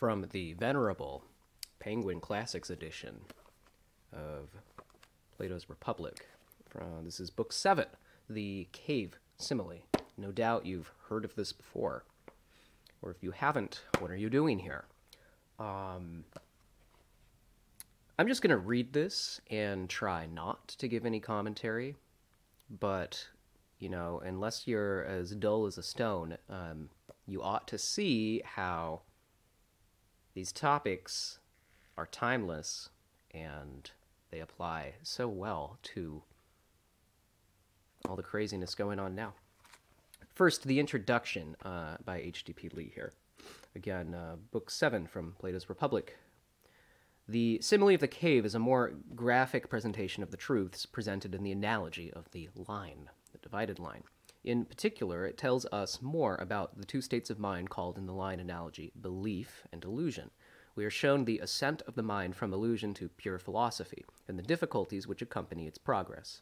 from the venerable Penguin Classics edition of Plato's Republic. Uh, this is book seven, The Cave Simile. No doubt you've heard of this before. Or if you haven't, what are you doing here? Um, I'm just going to read this and try not to give any commentary, but, you know, unless you're as dull as a stone, um, you ought to see how these topics are timeless and they apply so well to all the craziness going on now. First, the introduction uh, by H.D.P. Lee here. Again, uh, Book 7 from Plato's Republic. The simile of the cave is a more graphic presentation of the truths presented in the analogy of the line, the divided line. In particular, it tells us more about the two states of mind called in the line analogy belief and illusion. We are shown the ascent of the mind from illusion to pure philosophy, and the difficulties which accompany its progress.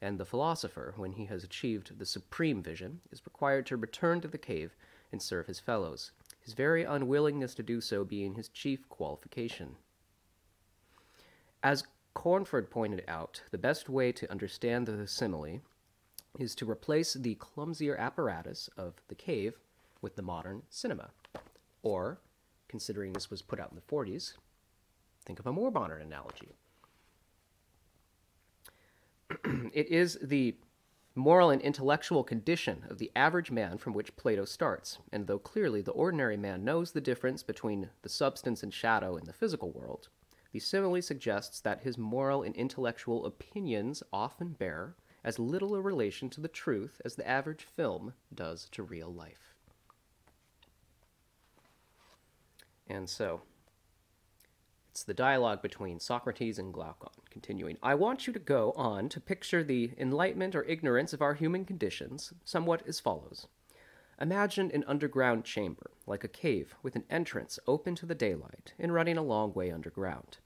And the philosopher, when he has achieved the supreme vision, is required to return to the cave and serve his fellows, his very unwillingness to do so being his chief qualification. As Cornford pointed out, the best way to understand the simile is to replace the clumsier apparatus of the cave with the modern cinema. Or, considering this was put out in the 40s, think of a more modern analogy. it is the moral and intellectual condition of the average man from which Plato starts, and though clearly the ordinary man knows the difference between the substance and shadow in the physical world, the simile suggests that his moral and intellectual opinions often bear as little a relation to the truth as the average film does to real life. And so, it's the dialogue between Socrates and Glaucon, continuing. I want you to go on to picture the enlightenment or ignorance of our human conditions somewhat as follows. Imagine an underground chamber, like a cave, with an entrance open to the daylight and running a long way underground.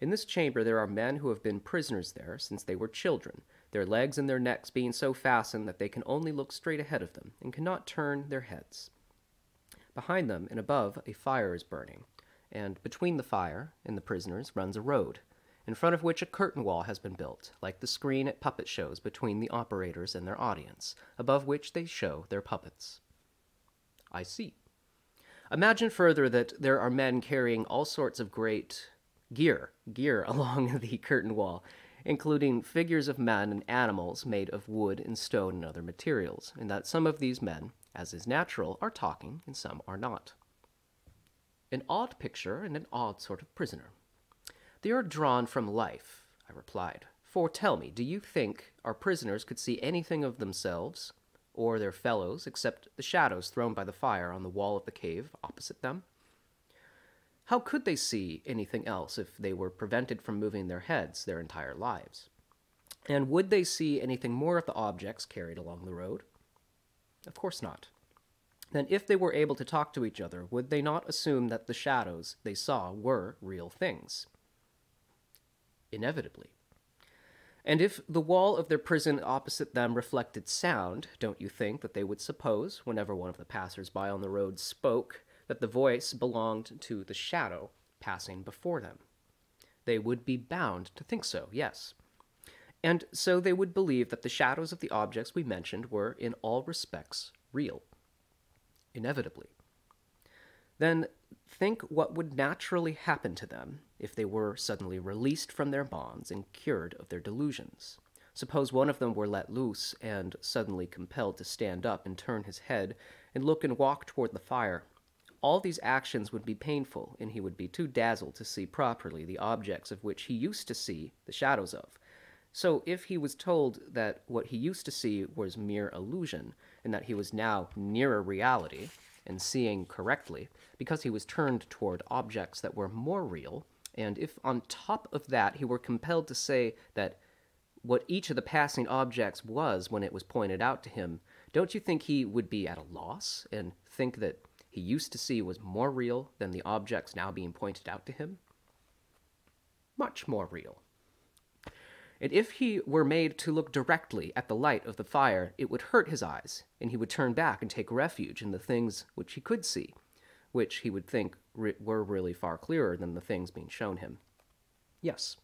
In this chamber there are men who have been prisoners there since they were children, their legs and their necks being so fastened that they can only look straight ahead of them and cannot turn their heads. Behind them and above a fire is burning, and between the fire and the prisoners runs a road, in front of which a curtain wall has been built, like the screen at puppet shows between the operators and their audience, above which they show their puppets. I see. Imagine further that there are men carrying all sorts of great gear, gear along the curtain wall, including figures of men and animals made of wood and stone and other materials, and that some of these men, as is natural, are talking and some are not. An odd picture and an odd sort of prisoner. They are drawn from life, I replied. For tell me, do you think our prisoners could see anything of themselves or their fellows except the shadows thrown by the fire on the wall of the cave opposite them? How could they see anything else if they were prevented from moving their heads their entire lives? And would they see anything more of the objects carried along the road? Of course not. Then, if they were able to talk to each other, would they not assume that the shadows they saw were real things? Inevitably. And if the wall of their prison opposite them reflected sound, don't you think that they would suppose, whenever one of the passers by on the road spoke, that the voice belonged to the shadow passing before them? They would be bound to think so, yes. And so they would believe that the shadows of the objects we mentioned were, in all respects, real. Inevitably. Then think what would naturally happen to them if they were suddenly released from their bonds and cured of their delusions. Suppose one of them were let loose and suddenly compelled to stand up and turn his head and look and walk toward the fire. All these actions would be painful, and he would be too dazzled to see properly the objects of which he used to see the shadows of. So, if he was told that what he used to see was mere illusion, and that he was now nearer reality and seeing correctly, because he was turned toward objects that were more real, and if on top of that he were compelled to say that what each of the passing objects was when it was pointed out to him, don't you think he would be at a loss and think that he used to see was more real than the objects now being pointed out to him? Much more real. And if he were made to look directly at the light of the fire, it would hurt his eyes, and he would turn back and take refuge in the things which he could see, which he would think re- were really far clearer than the things being shown him. Yes.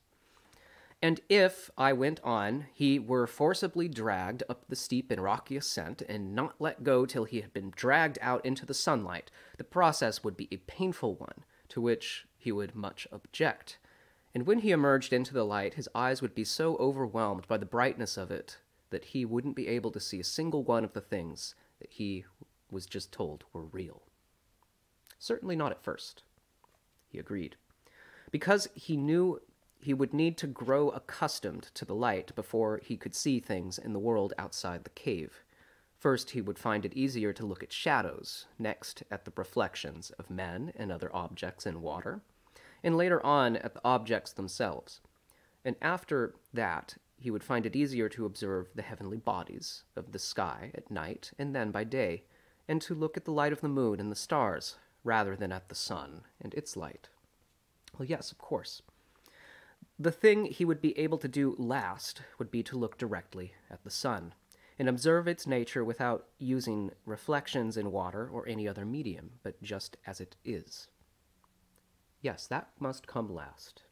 And if, I went on, he were forcibly dragged up the steep and rocky ascent and not let go till he had been dragged out into the sunlight, the process would be a painful one, to which he would much object. And when he emerged into the light, his eyes would be so overwhelmed by the brightness of it that he wouldn't be able to see a single one of the things that he was just told were real. Certainly not at first. He agreed. Because he knew he would need to grow accustomed to the light before he could see things in the world outside the cave. First, he would find it easier to look at shadows, next, at the reflections of men and other objects in water, and later on at the objects themselves. And after that, he would find it easier to observe the heavenly bodies of the sky at night and then by day, and to look at the light of the moon and the stars rather than at the sun and its light. Well, yes, of course. The thing he would be able to do last would be to look directly at the sun and observe its nature without using reflections in water or any other medium, but just as it is. Yes, that must come last.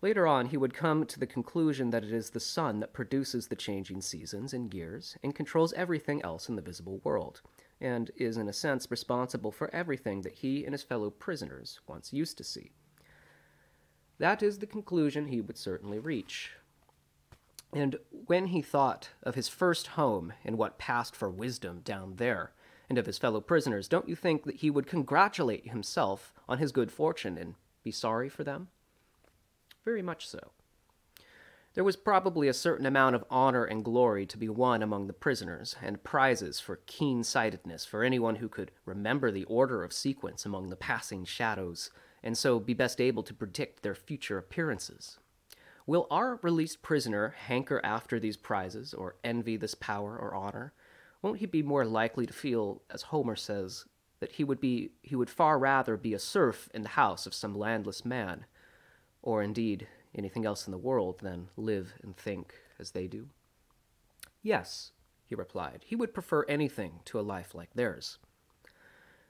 Later on, he would come to the conclusion that it is the sun that produces the changing seasons and years and controls everything else in the visible world, and is, in a sense, responsible for everything that he and his fellow prisoners once used to see. That is the conclusion he would certainly reach. And when he thought of his first home and what passed for wisdom down there, and of his fellow prisoners, don't you think that he would congratulate himself on his good fortune and be sorry for them? Very much so. There was probably a certain amount of honor and glory to be won among the prisoners, and prizes for keen sightedness for anyone who could remember the order of sequence among the passing shadows and so be best able to predict their future appearances. Will our released prisoner hanker after these prizes, or envy this power or honor? Won't he be more likely to feel, as Homer says, that he would be he would far rather be a serf in the house of some landless man, or indeed anything else in the world than live and think as they do? Yes, he replied, he would prefer anything to a life like theirs.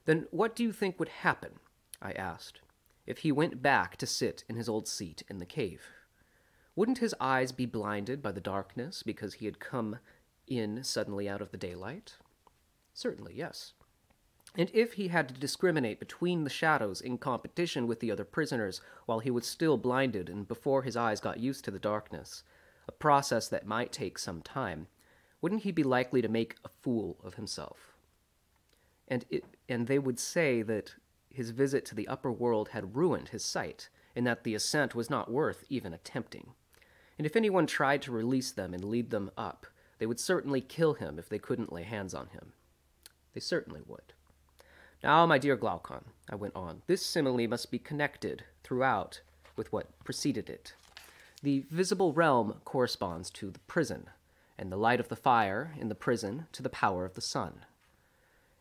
Then what do you think would happen? I asked if he went back to sit in his old seat in the cave? Wouldn't his eyes be blinded by the darkness because he had come in suddenly out of the daylight? Certainly, yes. And if he had to discriminate between the shadows in competition with the other prisoners while he was still blinded and before his eyes got used to the darkness, a process that might take some time, wouldn't he be likely to make a fool of himself? And, it, and they would say that his visit to the upper world had ruined his sight, and that the ascent was not worth even attempting. And if anyone tried to release them and lead them up, they would certainly kill him if they couldn't lay hands on him. They certainly would. Now, my dear Glaucon, I went on, this simile must be connected throughout with what preceded it. The visible realm corresponds to the prison, and the light of the fire in the prison to the power of the sun.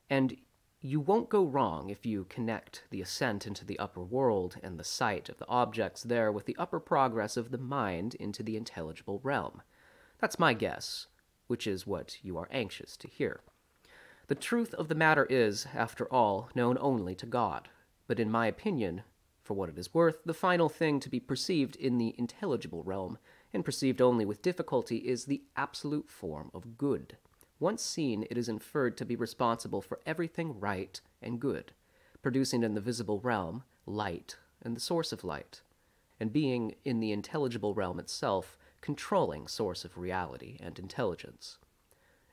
And you won't go wrong if you connect the ascent into the upper world and the sight of the objects there with the upper progress of the mind into the intelligible realm. That's my guess, which is what you are anxious to hear. The truth of the matter is, after all, known only to God, but in my opinion, for what it is worth, the final thing to be perceived in the intelligible realm, and perceived only with difficulty, is the absolute form of good. Once seen, it is inferred to be responsible for everything right and good, producing in the visible realm light and the source of light, and being in the intelligible realm itself, controlling source of reality and intelligence.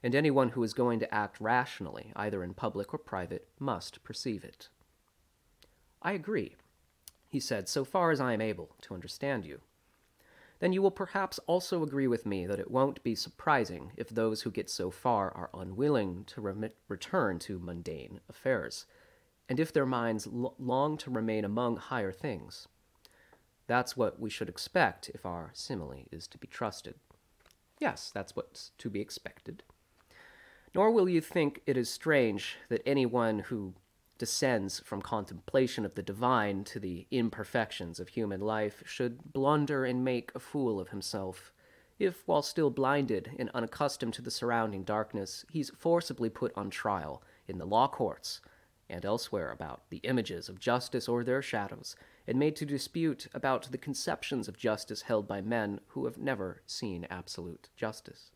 And anyone who is going to act rationally, either in public or private, must perceive it. I agree, he said, so far as I am able to understand you then you will perhaps also agree with me that it won't be surprising if those who get so far are unwilling to remit, return to mundane affairs, and if their minds long to remain among higher things. That's what we should expect if our simile is to be trusted. Yes, that's what's to be expected. Nor will you think it is strange that anyone who descends from contemplation of the divine to the imperfections of human life, should blunder and make a fool of himself, if, while still blinded and unaccustomed to the surrounding darkness, he's forcibly put on trial in the law courts, and elsewhere about the images of justice or their shadows, and made to dispute about the conceptions of justice held by men who have never seen absolute justice.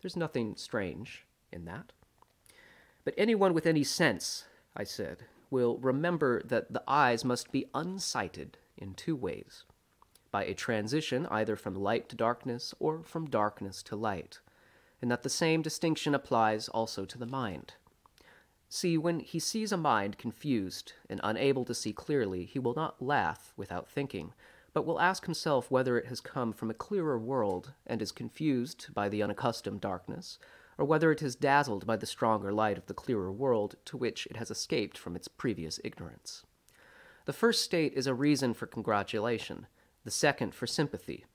There's nothing strange in that. But anyone with any sense, I said, will remember that the eyes must be unsighted in two ways by a transition either from light to darkness or from darkness to light, and that the same distinction applies also to the mind. See, when he sees a mind confused and unable to see clearly, he will not laugh without thinking, but will ask himself whether it has come from a clearer world and is confused by the unaccustomed darkness, or whether it is dazzled by the stronger light of the clearer world to which it has escaped from its previous ignorance. The first state is a reason for congratulation, the second for sympathy,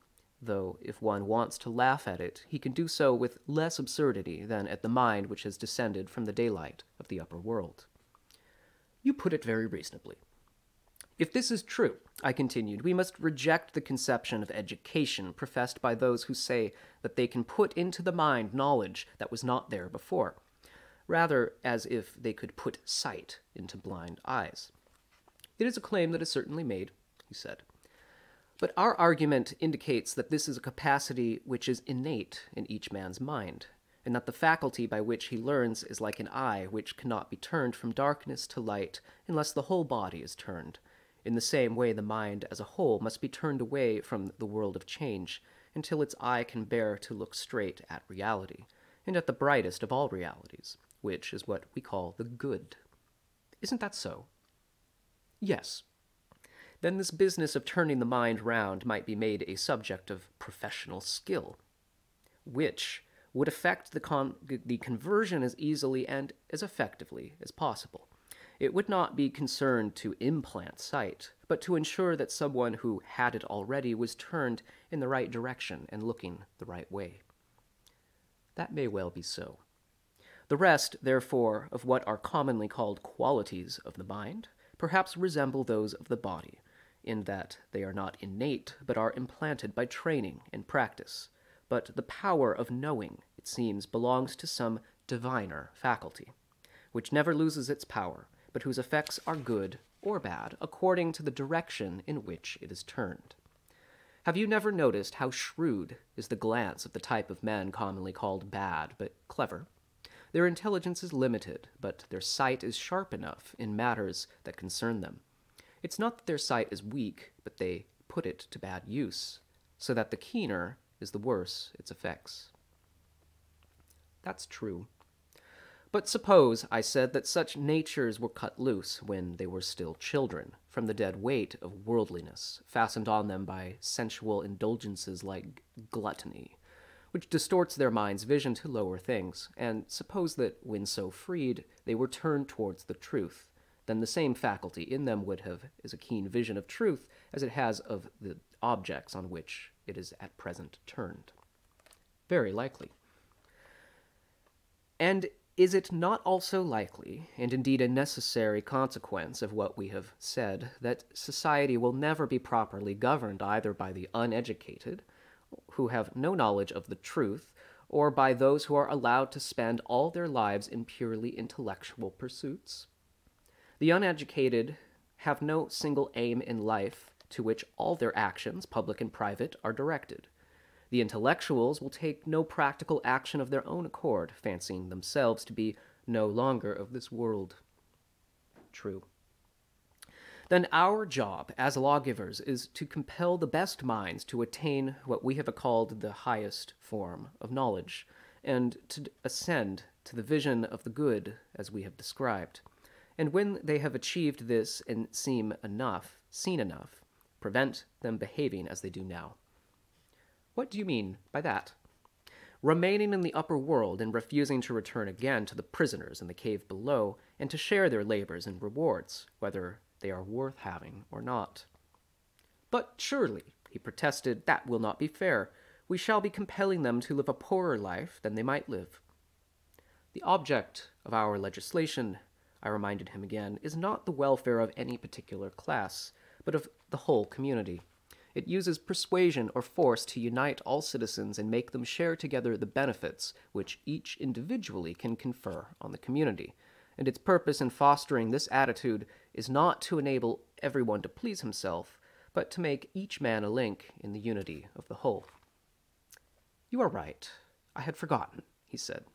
though if one wants to laugh at it, he can do so with less absurdity than at the mind which has descended from the daylight of the upper world. You put it very reasonably. If this is true, I continued, we must reject the conception of education professed by those who say that they can put into the mind knowledge that was not there before, rather as if they could put sight into blind eyes. It is a claim that is certainly made, he said. But our argument indicates that this is a capacity which is innate in each man's mind, and that the faculty by which he learns is like an eye which cannot be turned from darkness to light unless the whole body is turned, in the same way, the mind as a whole must be turned away from the world of change until its eye can bear to look straight at reality, and at the brightest of all realities, which is what we call the good. Isn't that so? Yes. Then this business of turning the mind round might be made a subject of professional skill, which would affect the, con- the conversion as easily and as effectively as possible. It would not be concerned to implant sight, but to ensure that someone who had it already was turned in the right direction and looking the right way. That may well be so. The rest, therefore, of what are commonly called qualities of the mind perhaps resemble those of the body, in that they are not innate, but are implanted by training and practice. But the power of knowing, it seems, belongs to some diviner faculty, which never loses its power, but whose effects are good or bad according to the direction in which it is turned. Have you never noticed how shrewd is the glance of the type of men commonly called bad but clever? Their intelligence is limited, but their sight is sharp enough in matters that concern them. It's not that their sight is weak, but they put it to bad use, so that the keener is the worse its effects. That's true. But suppose, I said, that such natures were cut loose when they were still children, from the dead weight of worldliness, fastened on them by sensual indulgences like gluttony, which distorts their mind's vision to lower things, and suppose that, when so freed, they were turned towards the truth, then the same faculty in them would have as a keen vision of truth as it has of the objects on which it is at present turned. Very likely. And is it not also likely, and indeed a necessary consequence of what we have said, that society will never be properly governed either by the uneducated, who have no knowledge of the truth, or by those who are allowed to spend all their lives in purely intellectual pursuits? The uneducated have no single aim in life to which all their actions, public and private, are directed. The intellectuals will take no practical action of their own accord, fancying themselves to be no longer of this world. True. Then our job as lawgivers is to compel the best minds to attain what we have called the highest form of knowledge, and to ascend to the vision of the good as we have described. And when they have achieved this and seem enough, seen enough, prevent them behaving as they do now. What do you mean by that? Remaining in the upper world and refusing to return again to the prisoners in the cave below and to share their labors and rewards, whether they are worth having or not. But surely, he protested, that will not be fair. We shall be compelling them to live a poorer life than they might live. The object of our legislation, I reminded him again, is not the welfare of any particular class, but of the whole community. It uses persuasion or force to unite all citizens and make them share together the benefits which each individually can confer on the community, and its purpose in fostering this attitude is not to enable everyone to please himself, but to make each man a link in the unity of the whole. You are right. I had forgotten, he said.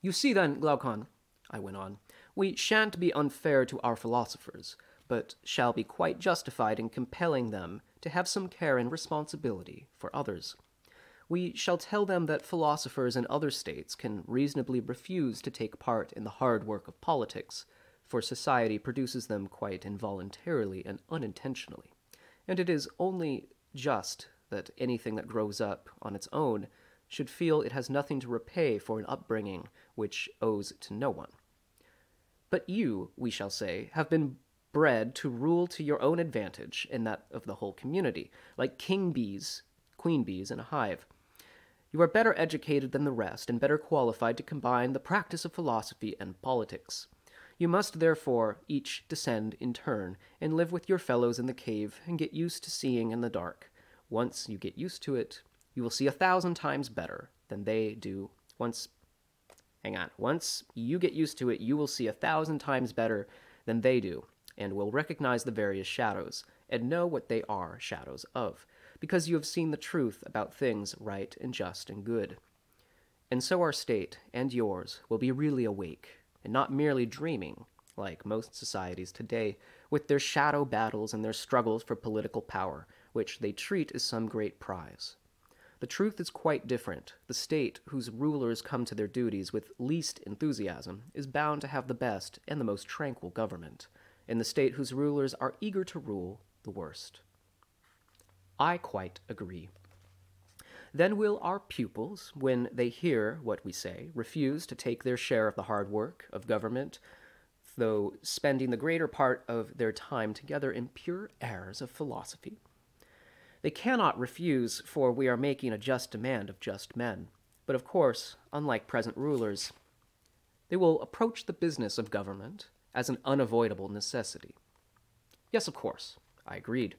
You see then, Glaucon, I went on, we shan't be unfair to our philosophers, but shall be quite justified in compelling them to have some care and responsibility for others. We shall tell them that philosophers in other states can reasonably refuse to take part in the hard work of politics, for society produces them quite involuntarily and unintentionally, and it is only just that anything that grows up on its own should feel it has nothing to repay for an upbringing which owes to no one. But you, we shall say, have been bred to rule to your own advantage and that of the whole community, like king bees, queen bees in a hive. You are better educated than the rest and better qualified to combine the practice of philosophy and politics. You must therefore each descend in turn and live with your fellows in the cave and get used to seeing in the dark. Once you get used to it, you will see a thousand times better than they do once. Hang on. Once you get used to it, you will see a thousand times better than they do, and will recognize the various shadows, and know what they are shadows of, because you have seen the truth about things right and just and good. And so our state, and yours, will be really awake, and not merely dreaming, like most societies today, with their shadow battles and their struggles for political power, which they treat as some great prize. The truth is quite different. The state, whose rulers come to their duties with least enthusiasm, is bound to have the best and the most tranquil government, and the state whose rulers are eager to rule, the worst. I quite agree. Then will our pupils, when they hear what we say, refuse to take their share of the hard work of government, though spending the greater part of their time together in pure airs of philosophy? They cannot refuse, for we are making a just demand of just men. But of course, unlike present rulers, they will approach the business of government as an unavoidable necessity. Yes, of course, I agreed.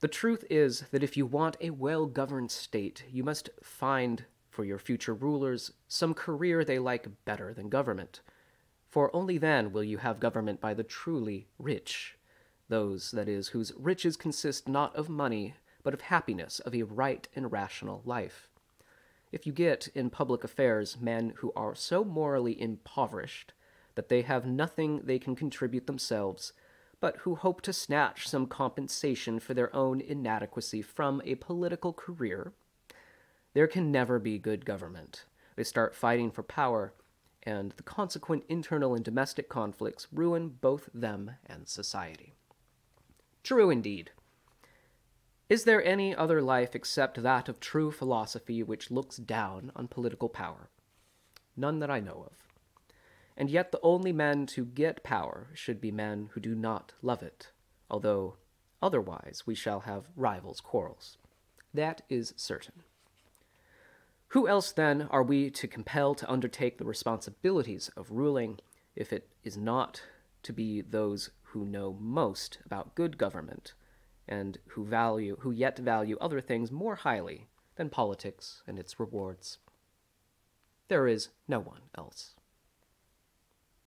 The truth is that if you want a well governed state, you must find for your future rulers some career they like better than government, for only then will you have government by the truly rich, those, that is, whose riches consist not of money, but of happiness, of a right and rational life. If you get in public affairs men who are so morally impoverished that they have nothing they can contribute themselves, but who hope to snatch some compensation for their own inadequacy from a political career, there can never be good government. They start fighting for power, and the consequent internal and domestic conflicts ruin both them and society. True indeed. Is there any other life except that of true philosophy which looks down on political power? None that I know of. And yet the only men to get power should be men who do not love it, although otherwise we shall have rivals' quarrels. That is certain. Who else, then, are we to compel to undertake the responsibilities of ruling, if it is not to be those who know most about good government and who value who yet value other things more highly than politics and its rewards. There is no one else.